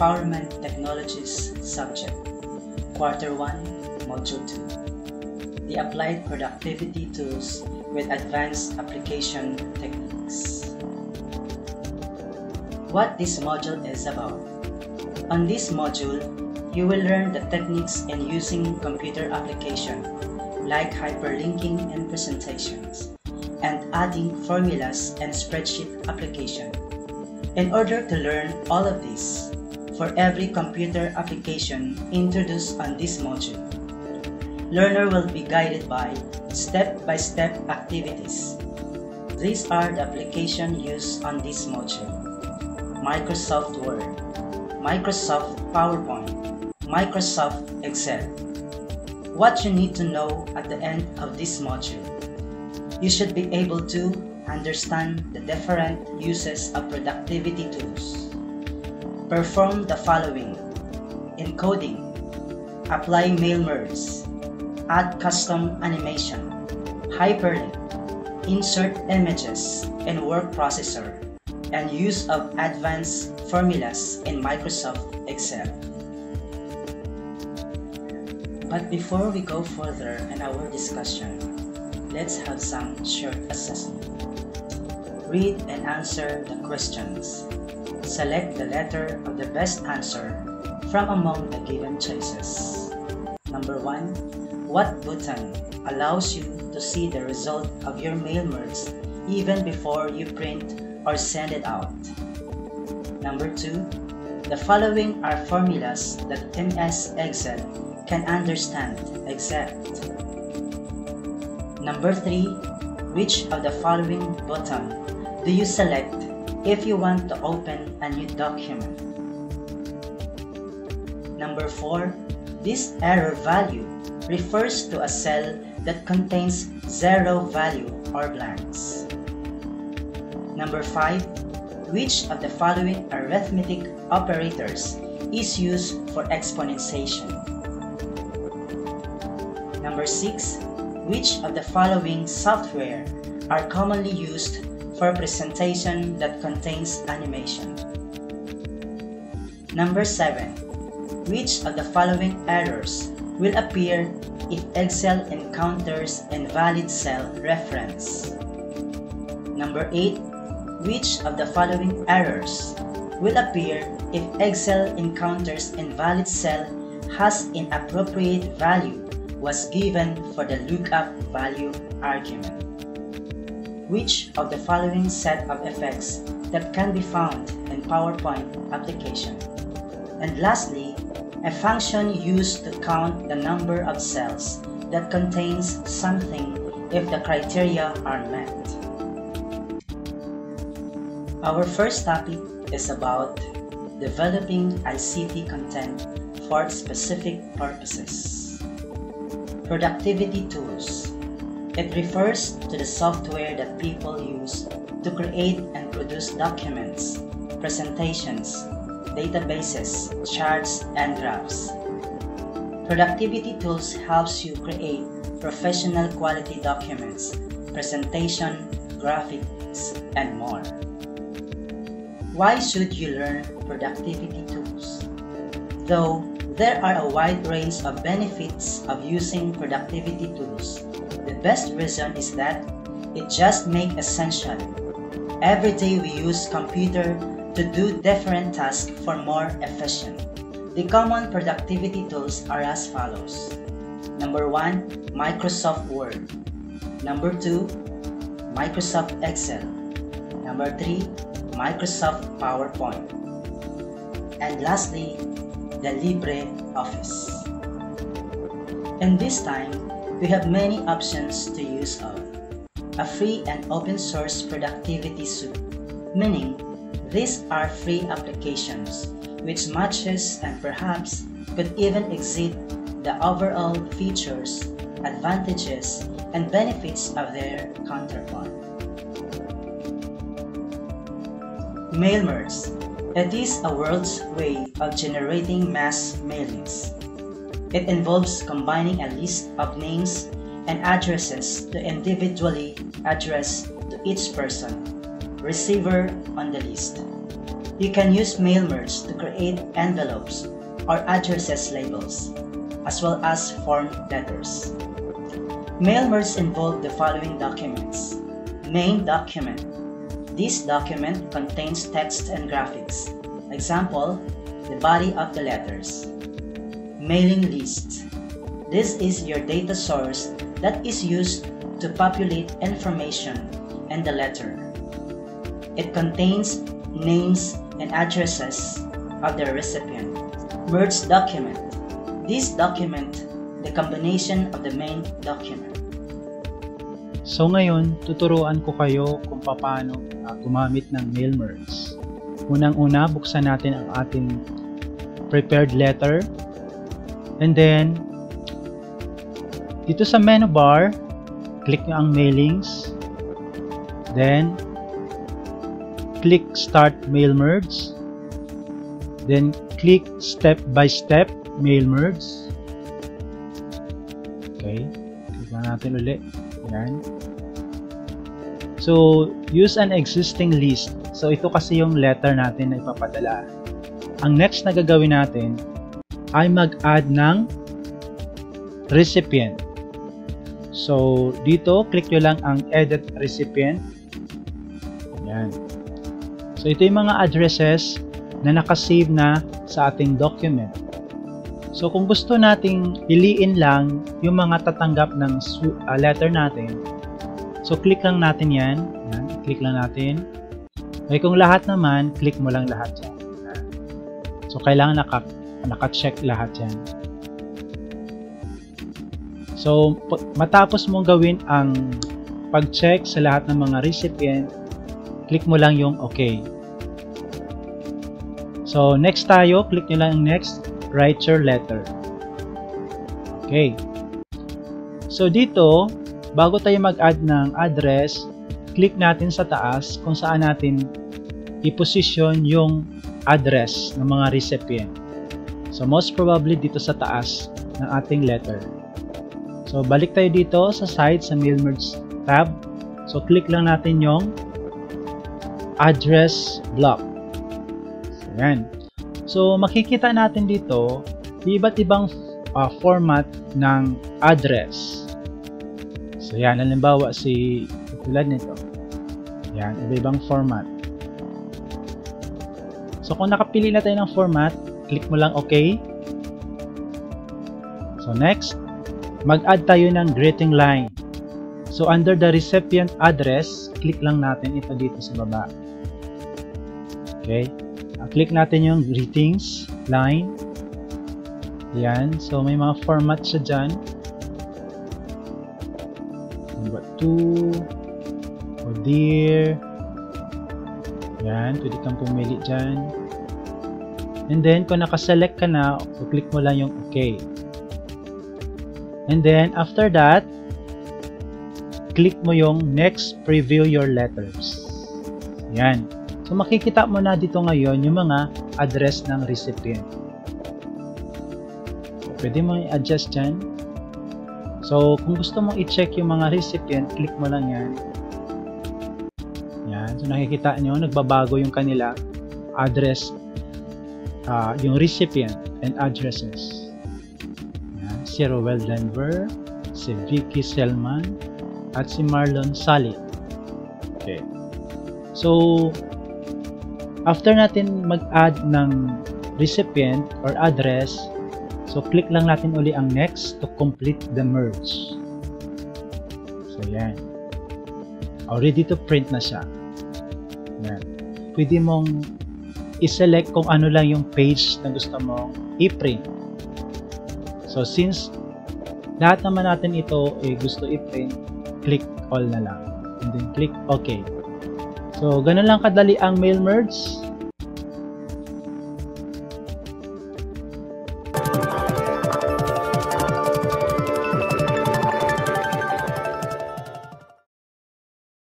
Empowerment Technologies subject, Quarter 1, Module 2. The Applied Productivity Tools with Advanced Application Techniques. What this module is about. On this module, you will learn the techniques in using computer application like hyperlinking and presentations, and adding formulas and spreadsheet application. In order to learn all of this, for every computer application introduced on this module, learner will be guided by step-by-step -step activities. These are the application used on this module. Microsoft Word, Microsoft PowerPoint, Microsoft Excel. What you need to know at the end of this module. You should be able to understand the different uses of productivity tools. Perform the following encoding, apply mail merge, add custom animation, hyperlink, insert images in word processor, and use of advanced formulas in Microsoft Excel. But before we go further in our discussion, let's have some short assessment. Read and answer the questions. Select the letter of the best answer from among the given choices. Number 1. What button allows you to see the result of your mail merge even before you print or send it out? Number 2. The following are formulas that MS Excel can understand exact. Number 3. Which of the following button do you select if you want to open a new document. Number 4. This error value refers to a cell that contains zero value or blanks. Number 5. Which of the following arithmetic operators is used for exponentiation? Number 6. Which of the following software are commonly used for presentation that contains animation. Number 7. Which of the following errors will appear if Excel encounters invalid cell reference? Number 8. Which of the following errors will appear if Excel encounters invalid cell has inappropriate value was given for the lookup value argument? Which of the following set of effects that can be found in PowerPoint application. And lastly, a function used to count the number of cells that contains something if the criteria are met. Our first topic is about developing ICT content for specific purposes. Productivity tools it refers to the software that people use to create and produce documents, presentations, databases, charts, and graphs. Productivity Tools helps you create professional quality documents, presentation, graphics, and more. Why should you learn productivity tools? Though there are a wide range of benefits of using productivity tools, best reason is that it just makes essential. Every day we use computer to do different tasks for more efficient. The common productivity tools are as follows. Number 1, Microsoft Word. Number 2, Microsoft Excel. Number 3, Microsoft PowerPoint. And lastly, the LibreOffice. In this time, we have many options to use of. A free and open source productivity suite, meaning these are free applications which matches and perhaps could even exceed the overall features, advantages, and benefits of their counterpart. MailMerge. It is a Word's way of generating mass mailings. It involves combining a list of names and addresses to individually address to each person, receiver on the list. You can use mail merge to create envelopes or addresses labels, as well as form letters. Mail merge involve the following documents. Main document. This document contains text and graphics. Example, the body of the letters. Mailing list. This is your data source that is used to populate information in the letter. It contains names and addresses of the recipient. Merge document. This document the combination of the main document. So ngayon, tuturuan ko kayo kung paano uh, gumamit ng mail merge. Unang-una, buksan natin ang ating prepared letter. And then, dito sa menu bar, click nyo ang mailings. Then, click Start Mail Merge. Then, click Step by Step Mail Merge. Okay. Click na natin ulit. Yan. So, use an existing list. So, ito kasi yung letter natin na ipapadala. Ang next na gagawin natin ay mag-add ng recipient. So, dito, click nyo lang ang edit recipient. Yan. So, ito yung mga addresses na nakasave na sa ating document. So, kung gusto nating piliin lang yung mga tatanggap ng uh, letter natin, so click lang natin yan. yan. Click lang natin. Okay, kung lahat naman, click mo lang lahat yan. So, kailangan naka, naka-check lahat yan. So, matapos mong gawin ang pag-check sa lahat ng mga recipient, click mo lang yung OK. So, next tayo, click nyo lang next, write your letter. Okay. So, dito, bago tayo mag-add ng address, click natin sa taas kung saan natin i-position yung address ng mga recipient. So, most probably dito sa taas ng ating letter. So, balik tayo dito sa side sa mail merge tab. So, click lang natin yung address block. So, yan. So, makikita natin dito iba't ibang uh, format ng address. So, yan. Halimbawa, si tulad nito. Yan. Iba-ibang format. So, kung nakapili na tayo ng format, click mo lang OK. So, next, mag-add tayo ng greeting line. So, under the recipient address, click lang natin ito dito sa baba. Okay. Click natin yung greetings line. Yan. So, may mga format siya dyan. Number 2. O dear. Yan. Pwede kang pumili dyan. And then, kung nakaselect ka na, click mo lang yung okay. And then, after that, click mo yung next preview your letters. Yan. So, makikita mo na dito ngayon yung mga address ng recipient. Pwede mo i-adjust yan. So, kung gusto mong i-check yung mga recipient, click mo lang yan. Yan. So, nakikita nyo, nagbabago yung kanila address, uh, yung recipient and addresses si Rowell Denver, si Vicky Selman, at si Marlon Sally. Okay. So, after natin mag-add ng recipient or address, so click lang natin uli ang next to complete the merge. So, yan. Already to print na siya. Yan. Pwede mong i-select kung ano lang yung page na gusto mong i-print. So, since lahat naman natin ito eh, gusto i-print, click all na lang. And then click OK. So, ganun lang kadali ang mail merge.